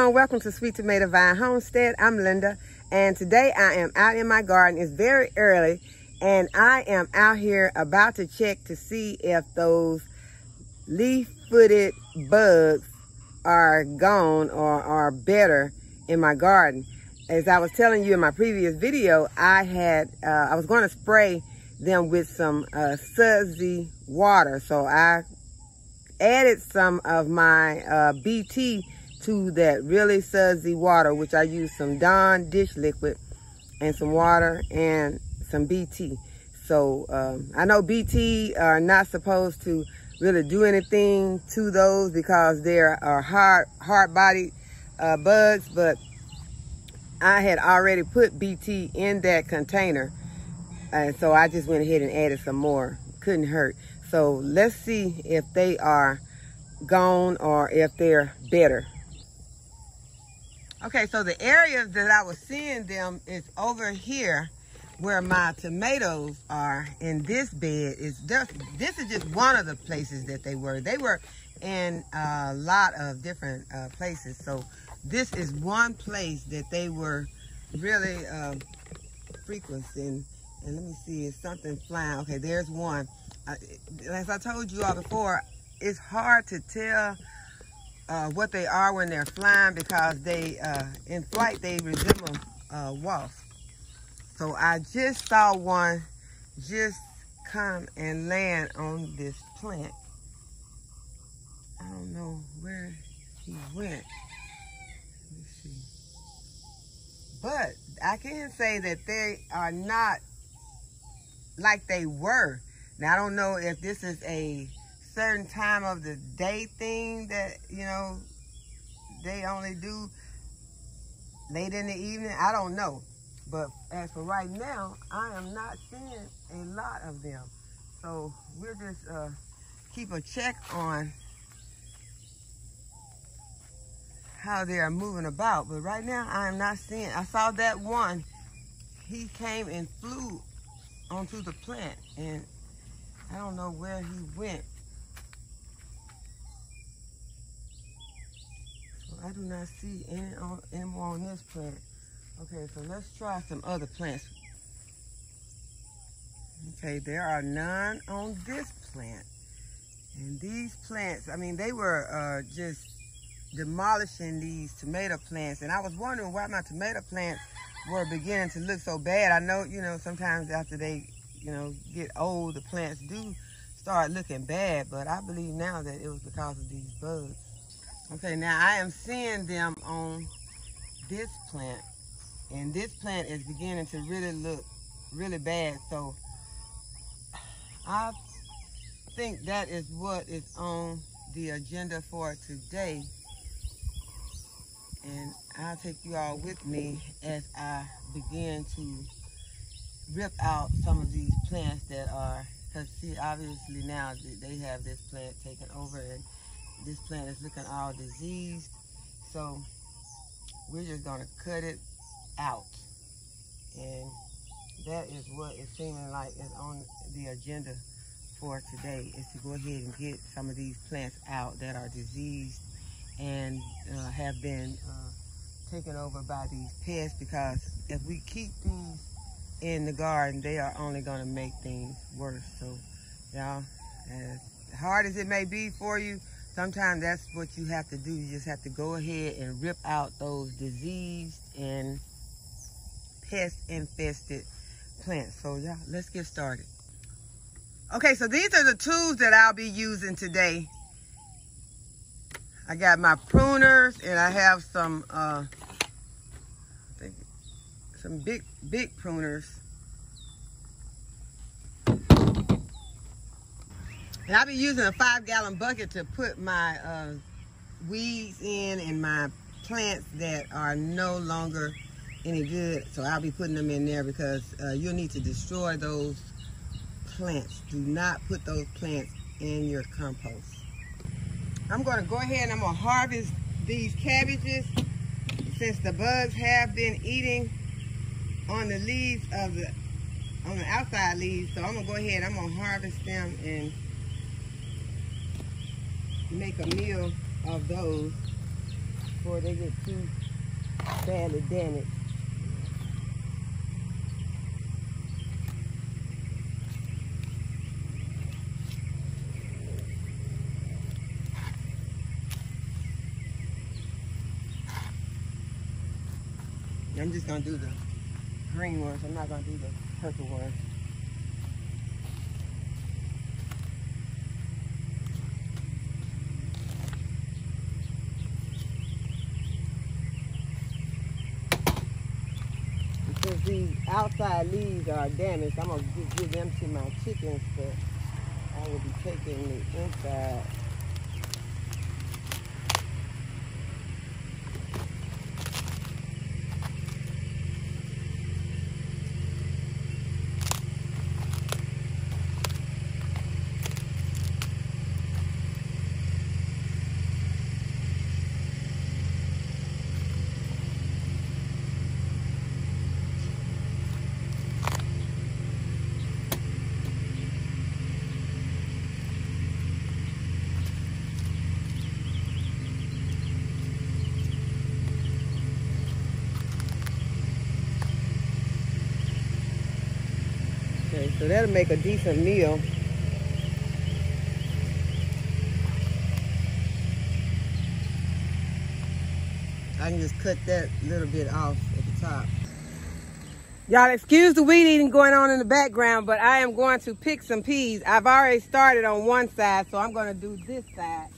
everyone, welcome to Sweet Tomato Vine Homestead. I'm Linda and today I am out in my garden. It's very early and I am out here about to check to see if those leaf-footed bugs are gone or are better in my garden. As I was telling you in my previous video, I had uh, I was going to spray them with some uh, sudsy water. So I added some of my uh, BT to that really sudsy water, which I use some Dawn dish liquid and some water and some BT. So um, I know BT are not supposed to really do anything to those because they're hard, hard-bodied uh, bugs, but I had already put BT in that container. And so I just went ahead and added some more. Couldn't hurt. So let's see if they are gone or if they're better. Okay, so the area that I was seeing them is over here where my tomatoes are in this bed is just, this is just one of the places that they were. They were in a lot of different uh, places. So this is one place that they were really uh, frequenting. And let me see, is something flying? Okay, there's one. Uh, as I told you all before, it's hard to tell uh, what they are when they're flying because they, uh, in flight, they resemble uh, wasps. So I just saw one just come and land on this plant. I don't know where he went. But I can say that they are not like they were. Now, I don't know if this is a certain time of the day thing that, you know, they only do late in the evening. I don't know. But as for right now, I am not seeing a lot of them. So we'll just uh, keep a check on how they are moving about. But right now, I am not seeing. I saw that one. He came and flew onto the plant. And I don't know where he went. I do not see any, on, any more on this plant. Okay, so let's try some other plants. Okay, there are none on this plant. And these plants, I mean, they were uh, just demolishing these tomato plants. And I was wondering why my tomato plants were beginning to look so bad. I know, you know, sometimes after they, you know, get old, the plants do start looking bad. But I believe now that it was because of these bugs. Okay, now I am seeing them on this plant. And this plant is beginning to really look really bad. So I think that is what is on the agenda for today. And I'll take you all with me as I begin to rip out some of these plants that are, because see, obviously now they have this plant taken over and this plant is looking all diseased. So we're just gonna cut it out. And that is what it's seeming like is on the agenda for today is to go ahead and get some of these plants out that are diseased and uh, have been uh, taken over by these pests because if we keep these in the garden, they are only to make things worse. So, y'all, as hard as it may be for you, sometimes that's what you have to do. You just have to go ahead and rip out those diseased and pest infested plants. So yeah, let's get started. Okay, so these are the tools that I'll be using today. I got my pruners and I have some uh, I think some big big pruners And I'll be using a five gallon bucket to put my uh, weeds in and my plants that are no longer any good. So I'll be putting them in there because uh, you'll need to destroy those plants. Do not put those plants in your compost. I'm going to go ahead and I'm to harvest these cabbages since the bugs have been eating on the leaves of the on the outside leaves. So I'm to go ahead and I'm to harvest them and make a meal of those. before they get too badly damaged. I'm just gonna do the green ones. I'm not gonna do the purple ones. Because these outside leaves are damaged, I'm gonna give, give them to my chickens, but I will be taking the inside. Okay, so that'll make a decent meal. I can just cut that little bit off at the top. Y'all excuse the weed eating going on in the background, but I am going to pick some peas. I've already started on one side, so I'm gonna do this side.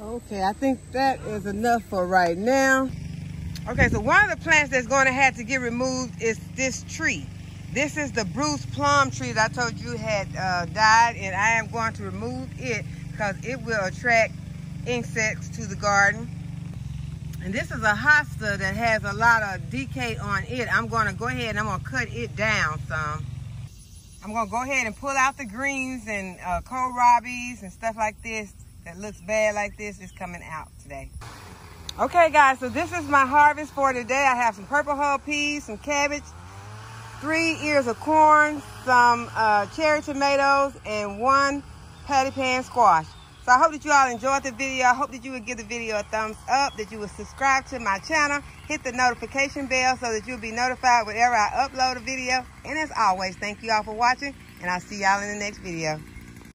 Okay, I think that is enough for right now. Okay, so one of the plants that's going to have to get removed is this tree. This is the Bruce plum tree that I told you had uh, died, and I am going to remove it because it will attract insects to the garden. And this is a hosta that has a lot of decay on it. I'm going to go ahead and I'm going to cut it down some. I'm going to go ahead and pull out the greens and uh, kohlrabis and stuff like this that looks bad like this is coming out today. Okay guys, so this is my harvest for today. I have some purple hull peas, some cabbage, three ears of corn, some uh, cherry tomatoes, and one patty pan squash. So I hope that you all enjoyed the video. I hope that you would give the video a thumbs up, that you would subscribe to my channel, hit the notification bell so that you'll be notified whenever I upload a video. And as always, thank you all for watching, and I'll see y'all in the next video.